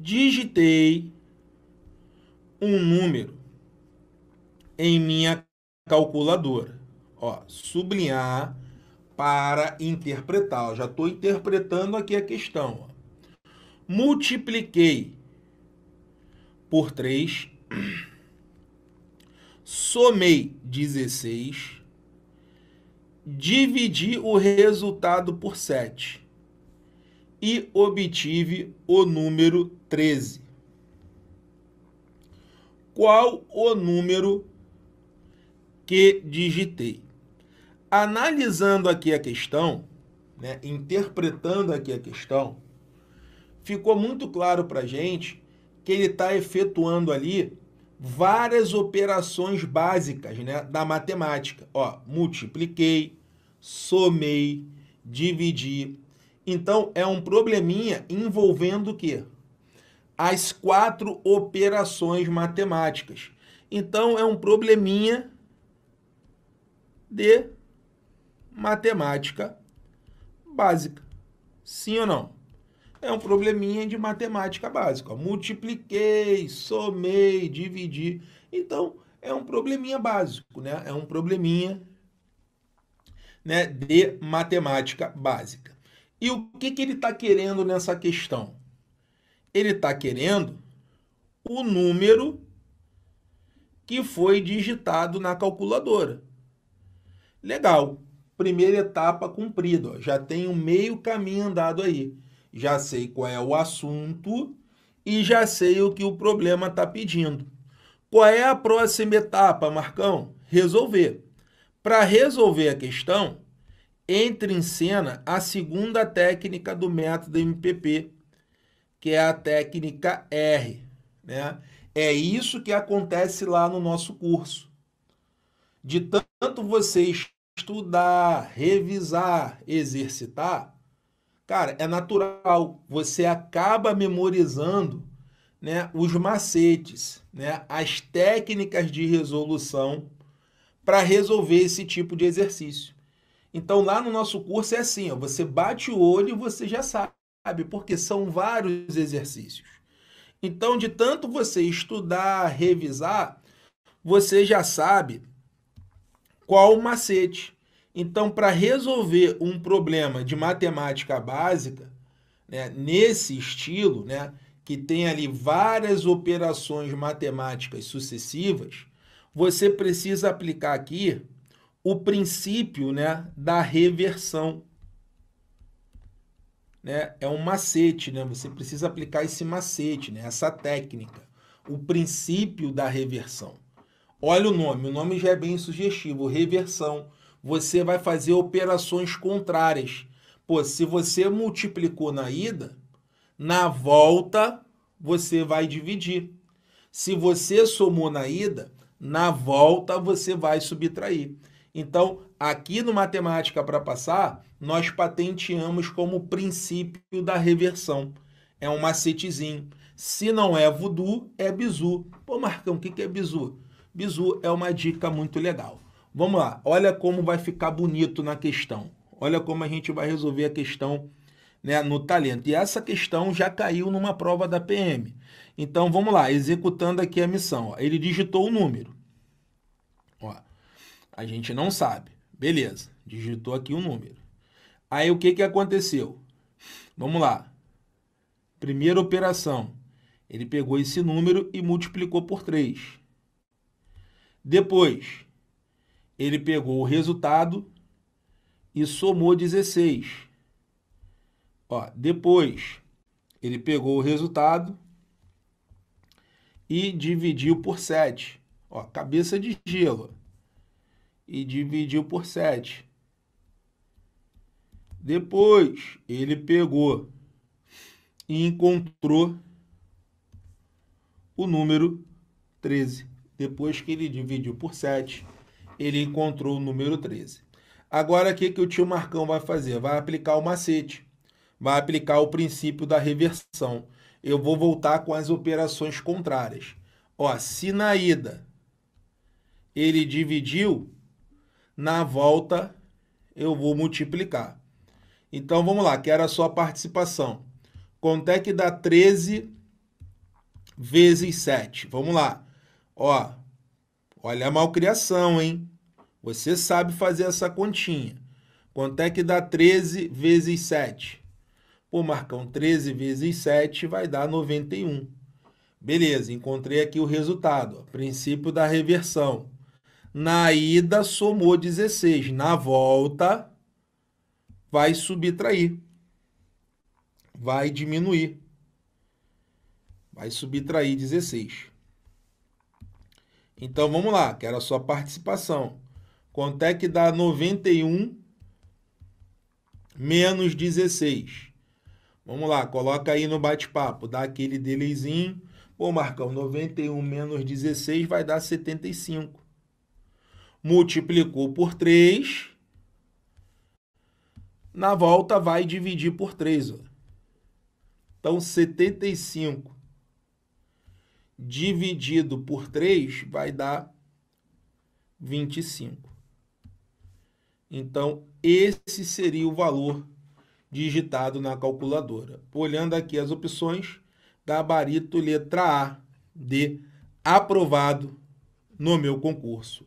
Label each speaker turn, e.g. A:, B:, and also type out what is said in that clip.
A: digitei um número em minha calculadora. Ó, sublinhar para interpretar. já estou interpretando aqui a questão. Ó. Multipliquei por 3, somei 16, dividi o resultado por 7 e obtive o número 13. Qual o número que digitei? Analisando aqui a questão, né, interpretando aqui a questão, ficou muito claro para a gente que ele está efetuando ali várias operações básicas né, da matemática. Ó, multipliquei, somei, dividi. Então, é um probleminha envolvendo o quê? As quatro operações matemáticas. Então, é um probleminha de matemática básica. Sim ou não? É um probleminha de matemática básica. Multipliquei, somei, dividi. Então, é um probleminha básico, né? É um probleminha né, de matemática básica. E o que, que ele está querendo nessa questão? Ele está querendo o número que foi digitado na calculadora. Legal. Primeira etapa cumprida. Já tenho meio caminho andado aí. Já sei qual é o assunto e já sei o que o problema está pedindo. Qual é a próxima etapa, Marcão? Resolver. Para resolver a questão, entre em cena a segunda técnica do método MPP, que é a técnica R. Né? É isso que acontece lá no nosso curso de tanto você estudar, revisar, exercitar, cara, é natural. Você acaba memorizando né, os macetes, né, as técnicas de resolução para resolver esse tipo de exercício. Então, lá no nosso curso é assim: ó, você bate o olho e você já sabe, porque são vários exercícios. Então, de tanto você estudar, revisar, você já sabe qual o macete. Então, para resolver um problema de matemática básica, né, nesse estilo, né, que tem ali várias operações matemáticas sucessivas, você precisa aplicar aqui o princípio né, da reversão. Né? É um macete, né? você precisa aplicar esse macete, né? essa técnica, o princípio da reversão. Olha o nome, o nome já é bem sugestivo, reversão. Você vai fazer operações contrárias. Pô, se você multiplicou na ida, na volta você vai dividir. Se você somou na ida, na volta você vai subtrair. Então, aqui no Matemática para Passar, nós patenteamos como princípio da reversão. É um macetezinho. Se não é voodoo, é bizu. Pô, Marcão, o que é bizu? Bizu é uma dica muito legal. Vamos lá, olha como vai ficar bonito na questão. Olha como a gente vai resolver a questão né, no talento. E essa questão já caiu numa prova da PM. Então vamos lá, executando aqui a missão. Ó. Ele digitou o número. Ó, a gente não sabe. Beleza, digitou aqui o número. Aí o que, que aconteceu? Vamos lá. Primeira operação. Ele pegou esse número e multiplicou por 3. Depois, ele pegou o resultado e somou 16. Ó, depois, ele pegou o resultado e dividiu por 7. Ó, cabeça de gelo. E dividiu por 7. Depois, ele pegou e encontrou o número 13. Depois que ele dividiu por 7, ele encontrou o número 13. Agora, o que, que o tio Marcão vai fazer? Vai aplicar o macete. Vai aplicar o princípio da reversão. Eu vou voltar com as operações contrárias. Ó, se na ida ele dividiu, na volta eu vou multiplicar. Então, vamos lá, quero a sua participação. Quanto é que dá 13 vezes 7. Vamos lá. Ó, olha a malcriação, hein? Você sabe fazer essa continha. Quanto é que dá 13 vezes 7? Pô, Marcão, 13 vezes 7 vai dar 91. Beleza, encontrei aqui o resultado. Ó, princípio da reversão. Na ida, somou 16. Na volta, vai subtrair. Vai diminuir. Vai subtrair 16. Então, vamos lá, quero a sua participação. Quanto é que dá 91 menos 16? Vamos lá, coloca aí no bate-papo, dá aquele delayzinho. Pô, Marcão, 91 menos 16 vai dar 75. Multiplicou por 3. Na volta vai dividir por 3. Ó. Então, 75 dividido por 3 vai dar 25. Então, esse seria o valor digitado na calculadora. Olhando aqui as opções, gabarito letra A de aprovado no meu concurso.